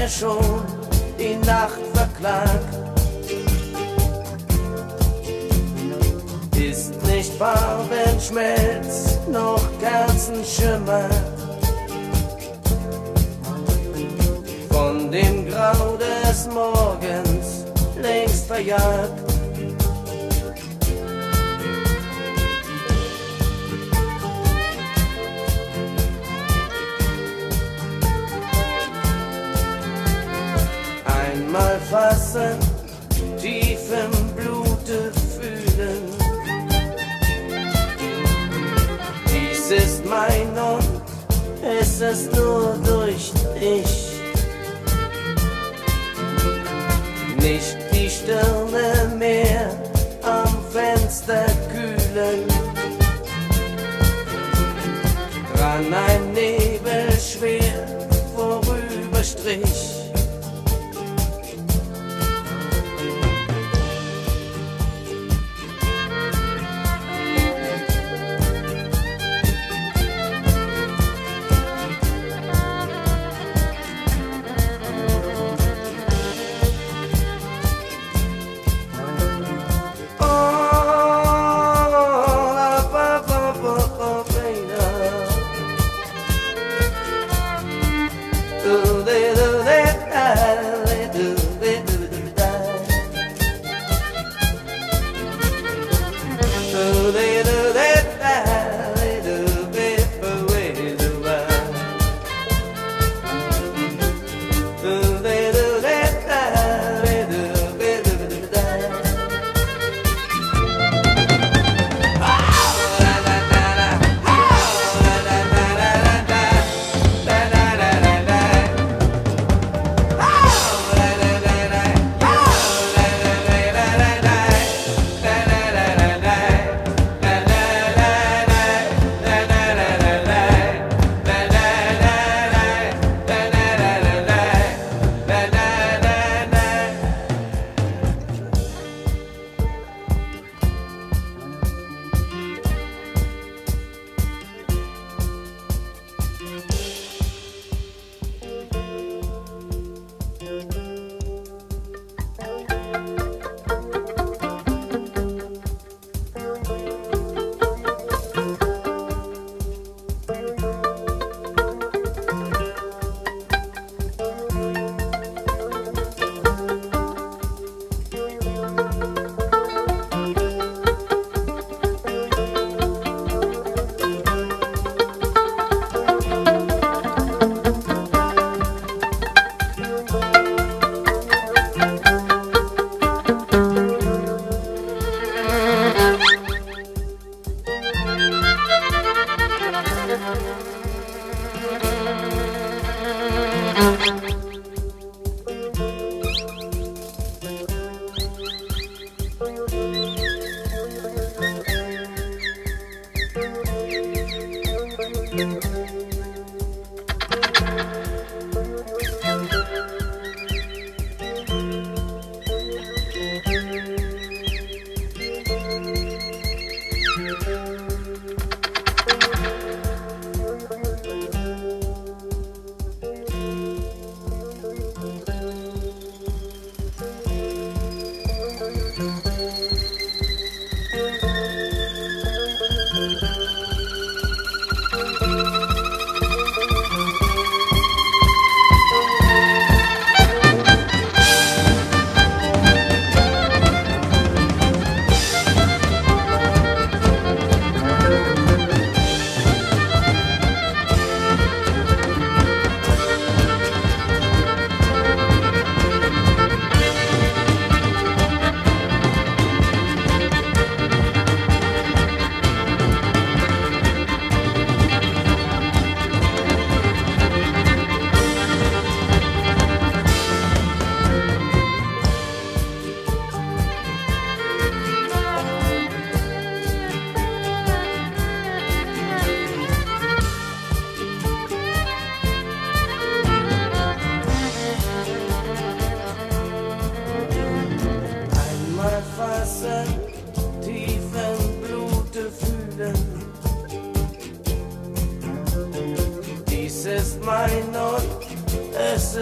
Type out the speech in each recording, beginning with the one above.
er schon die Nacht verklagt? Ist nicht Farbenschmelz noch Kerzenschimmer? Von dem Grau des Morgens längst verjagt. Fassen, tief im Blute fühlen. Dies ist mein und es ist nur durch dich. Nicht die Stirne mehr am Fenster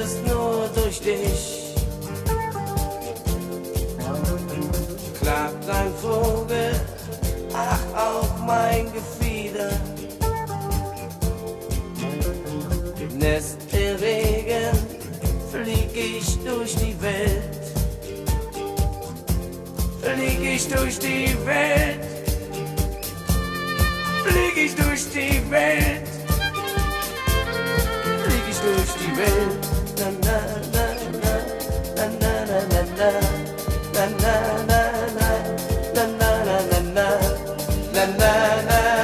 Ist nur durch dich. Klappt ein Vogel, ach auch mein Gefieder. Nest im Regen, flieg ich durch die Welt. Flieg ich durch die Welt. Flieg ich durch die Welt. Flieg ich durch die Welt. na